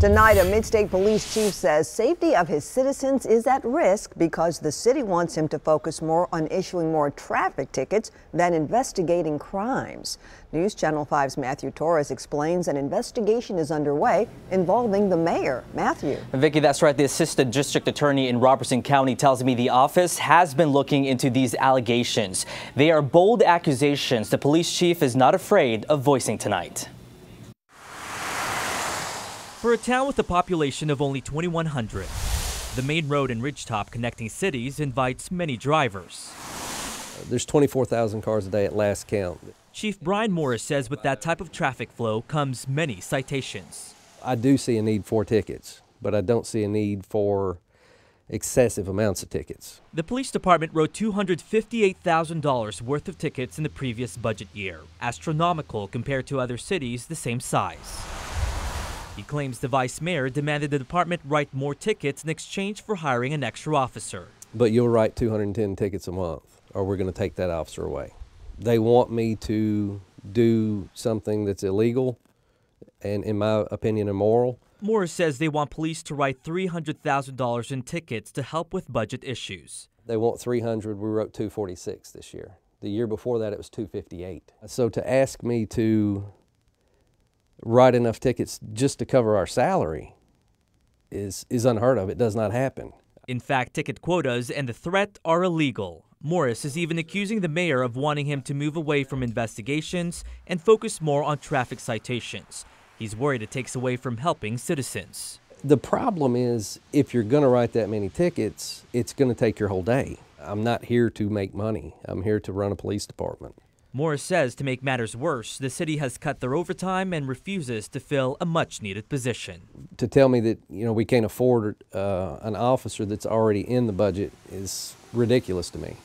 Tonight, a Mid-State Police chief says safety of his citizens is at risk because the city wants him to focus more on issuing more traffic tickets than investigating crimes. News Channel 5's Matthew Torres explains an investigation is underway involving the mayor. Matthew. Vicki, that's right. The assistant district attorney in Robertson County tells me the office has been looking into these allegations. They are bold accusations the police chief is not afraid of voicing tonight. For a town with a population of only 2,100, the main road in Ridgetop connecting cities invites many drivers. There's 24,000 cars a day at last count. Chief Bryan Morris says with that type of traffic flow comes many citations. I do see a need for tickets, but I don't see a need for excessive amounts of tickets. The police department wrote $258,000 worth of tickets in the previous budget year, astronomical compared to other cities the same size. He claims the vice mayor demanded the department write more tickets in exchange for hiring an extra officer. But you'll write 210 tickets a month, or we're going to take that officer away. They want me to do something that's illegal and, in my opinion, immoral. Morris says they want police to write $300,000 in tickets to help with budget issues. They want 300. We wrote 246 this year. The year before that, it was 258. So to ask me to write enough tickets just to cover our salary is, is unheard of. It does not happen. In fact, ticket quotas and the threat are illegal. Morris is even accusing the mayor of wanting him to move away from investigations and focus more on traffic citations. He's worried it takes away from helping citizens. The problem is if you're going to write that many tickets, it's going to take your whole day. I'm not here to make money. I'm here to run a police department. Morris says to make matters worse, the city has cut their overtime and refuses to fill a much needed position. To tell me that, you know, we can't afford uh, an officer that's already in the budget is ridiculous to me.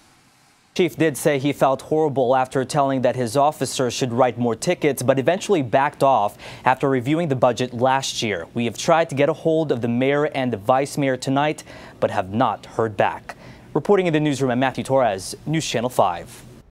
Chief did say he felt horrible after telling that his officers should write more tickets, but eventually backed off after reviewing the budget last year. We have tried to get a hold of the mayor and the vice mayor tonight, but have not heard back. Reporting in the newsroom, I'm Matthew Torres, News Channel 5.